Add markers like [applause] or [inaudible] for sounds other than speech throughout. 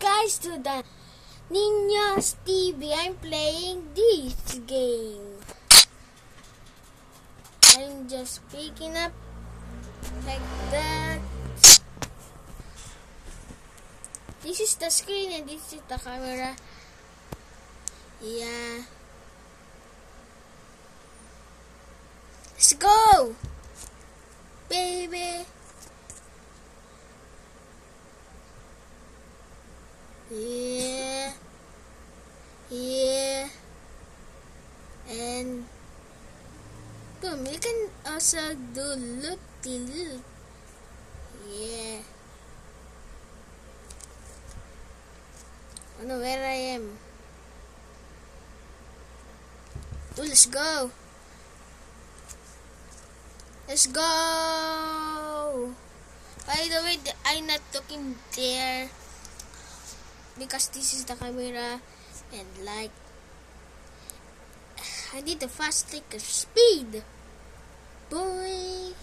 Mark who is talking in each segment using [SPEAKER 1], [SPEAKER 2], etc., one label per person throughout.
[SPEAKER 1] guys to the Niño's TV. I'm playing this game. I'm just picking up like that. This is the screen and this is the camera. Yeah. Let's go! Yeah. Yeah. And boom, you can also do loop de loop. Yeah. I know where I am. Oh, let's go. Let's go. By the way, I'm not looking there because this is the camera and like I need the fast clicker speed. Boy.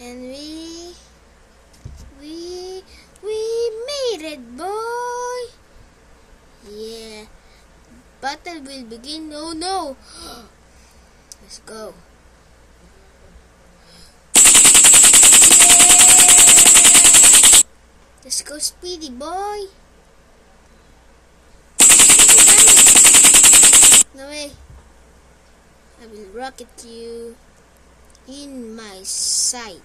[SPEAKER 1] And we we we made it boy. Yeah. Battle will begin. Oh no. [gasps] Let's go Let's go, Speedy boy. No way. I will rocket you in my sight.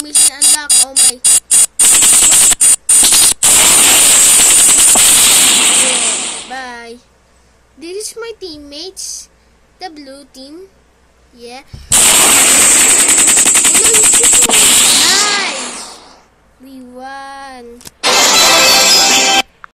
[SPEAKER 1] Mission unlock. Oh my. Bye. This is my teammates. The blue team. Yeah.